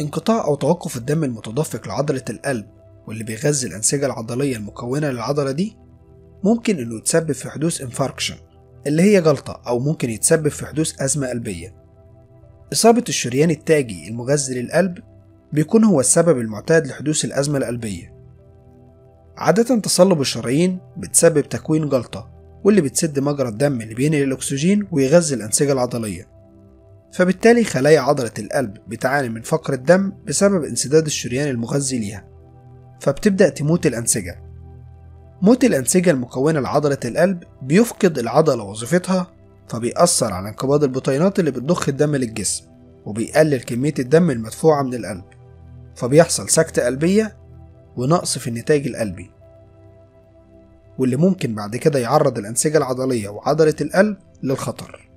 انقطاع أو توقف الدم المتدفق لعضلة القلب واللي بيغذي الأنسجة العضلية المكونة للعضلة دي ممكن إنه يتسبب في حدوث انفاركشن اللي هي جلطة أو ممكن يتسبب في حدوث أزمة قلبية. إصابة الشريان التاجي المغذي للقلب بيكون هو السبب المعتاد لحدوث الأزمة القلبية. عادة تصلب الشرايين بتسبب تكوين جلطة واللي بتسد مجرى الدم اللي بينقل الأكسجين ويغذي الأنسجة العضلية. فبالتالي خلايا عضلة القلب بتعاني من فقر الدم بسبب انسداد الشريان المغذي ليها فبتبدأ تموت الأنسجة. موت الأنسجة المكونة لعضلة القلب بيفقد العضلة وظيفتها فبيأثر على انقباض البطينات اللي بتضخ الدم للجسم وبيقلل كمية الدم المدفوعة من القلب فبيحصل سكتة قلبية ونقص في النتاج القلبي. واللي ممكن بعد كده يعرض الأنسجة العضلية وعضلة القلب للخطر.